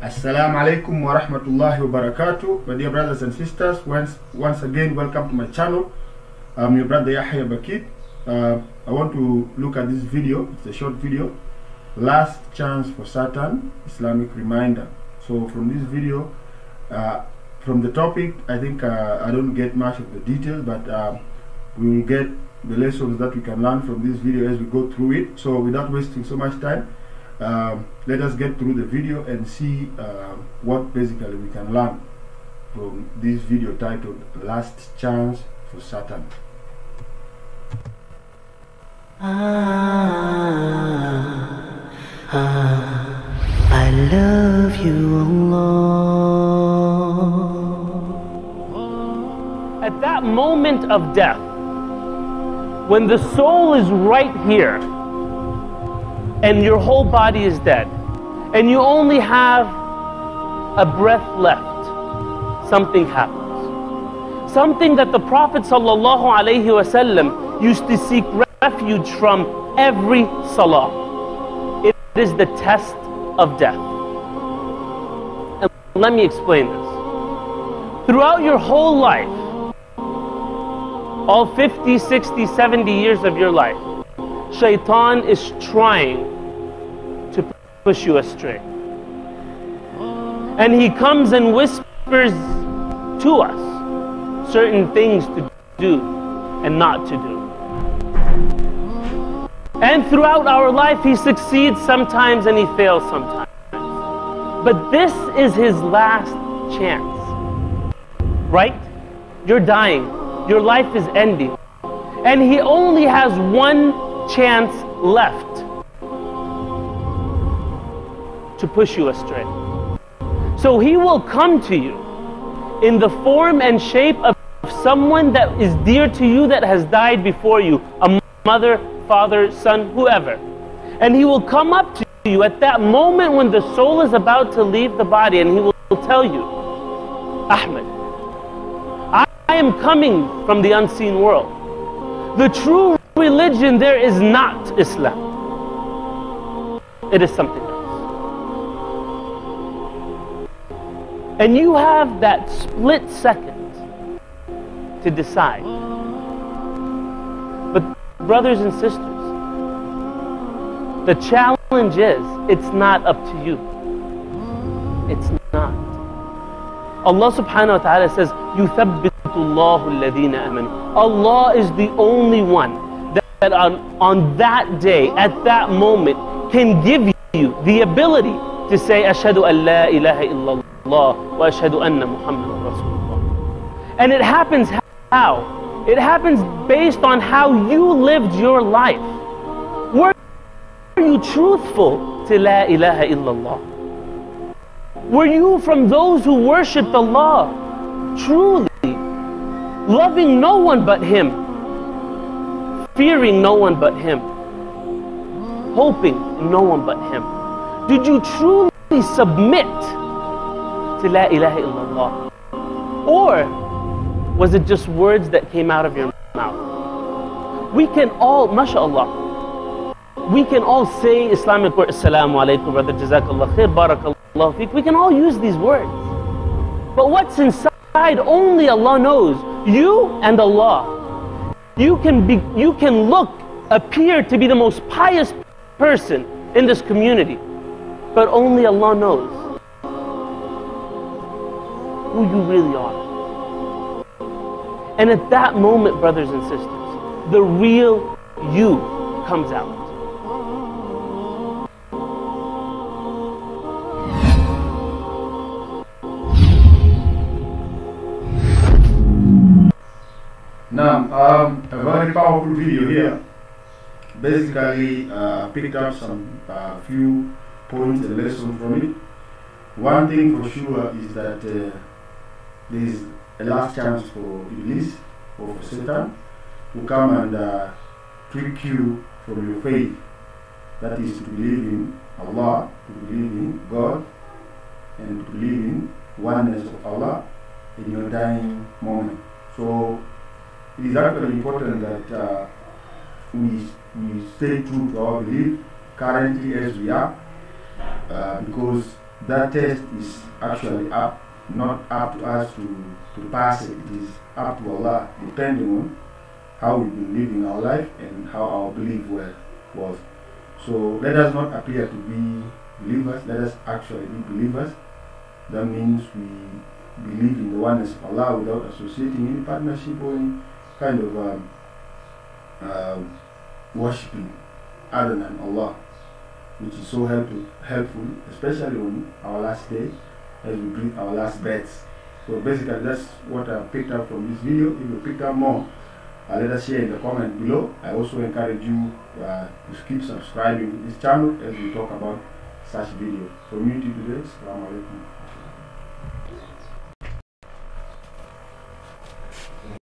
Assalamu alaikum wa rahmatullahi wa barakatuh. My dear brothers and sisters, once, once again, welcome to my channel. I'm your brother Yahya Bakhit. Uh, I want to look at this video, it's a short video. Last chance for Satan, Islamic reminder. So from this video, uh, from the topic, I think uh, I don't get much of the details, but uh, we will get the lessons that we can learn from this video as we go through it. So without wasting so much time, um, let us get through the video and see uh, what basically we can learn from this video titled Last Chance for Satan. Ah, ah, I love you, Allah. At that moment of death, when the soul is right here and your whole body is dead, and you only have a breath left, something happens. Something that the Prophet ﷺ used to seek refuge from every salah. It is the test of death. And let me explain this. Throughout your whole life, all 50, 60, 70 years of your life, shaitan is trying push you astray. And he comes and whispers to us certain things to do and not to do. And throughout our life, he succeeds sometimes and he fails sometimes. But this is his last chance. Right? You're dying. Your life is ending. And he only has one chance left to push you astray. So he will come to you in the form and shape of someone that is dear to you that has died before you a mother, father, son, whoever. And he will come up to you at that moment when the soul is about to leave the body and he will tell you, Ahmed, I am coming from the unseen world. The true religion there is not Islam. It is something And you have that split second to decide. But brothers and sisters, the challenge is it's not up to you. It's not. Allah subhanahu wa ta'ala says, يُثَبِّتُ اللَّهُ الَّذِينَ آمَنُوا Allah is the only one that, that on, on that day, at that moment, can give you the ability to say, أَشْهَدُ أَن لَا إِلَهَ إِلَّا and it happens how? It happens based on how you lived your life. Were you truthful to La ilaha illallah? Were you from those who worshipped Allah truly, loving no one but Him, fearing no one but Him, hoping no one but Him? Did you truly submit to La ilaha illallah? Or was it just words that came out of your mouth? We can all, mashallah, we can all say Islamic words, Assalamu alaikum, brother, Jazakallah khair, Barakallah feek. We can all use these words. But what's inside, only Allah knows. You and Allah. You can, be, you can look, appear to be the most pious person in this community. But only Allah knows who you really are. And at that moment, brothers and sisters, the real you comes out. Now, um, a very powerful video here. Basically, uh, picked up some uh, few points and lessons from it. One thing for sure is that uh, there is a last chance for Iblis or for Satan to come and uh, trick you from your faith. That is to believe in Allah, to believe in God, and to believe in oneness of Allah in your dying moment. So it is actually important that uh, we, we stay true to our belief currently as we are uh, because that test is actually up, not up to us to, to pass it. It is up to Allah, depending on how we've been living our life and how our belief were, was. So let us not appear to be believers, let us actually be believers. That means we believe in the oneness of Allah without associating any partnership or any kind of um, uh, worshipping other than Allah, which is so helpful, helpful, especially on our last day as we breathe our last breaths. So basically, that's what I picked up from this video. If you picked up more, uh, let us share in the comment below. I also encourage you uh, to keep subscribing to this channel as we talk about such videos. From Unity today, Assalamu.